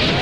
you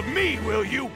of me, will you?